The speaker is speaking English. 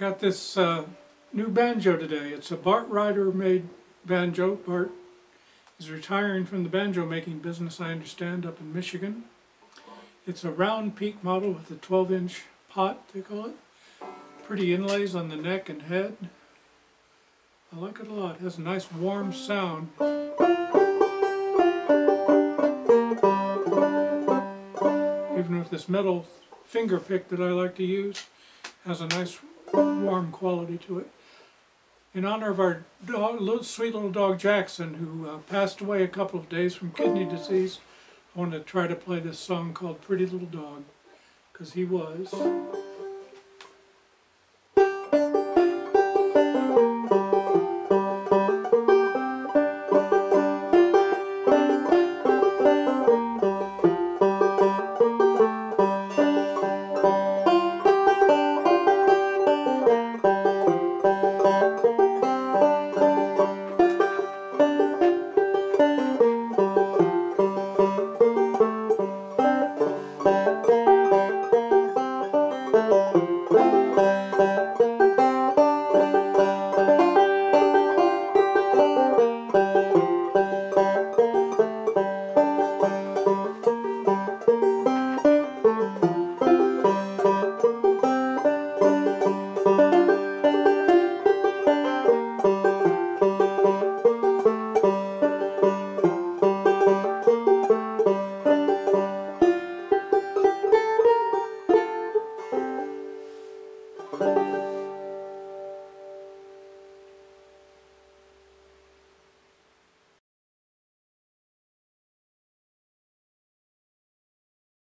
Got this uh, new banjo today. It's a Bart Reiter made banjo. Bart is retiring from the banjo making business, I understand, up in Michigan. It's a round peak model with a 12 inch pot, they call it. Pretty inlays on the neck and head. I like it a lot. It has a nice warm sound. Even with this metal finger pick that I like to use, has a nice warm quality to it. In honor of our dog, little, sweet little dog Jackson, who uh, passed away a couple of days from kidney disease, I want to try to play this song called Pretty Little Dog, because he was.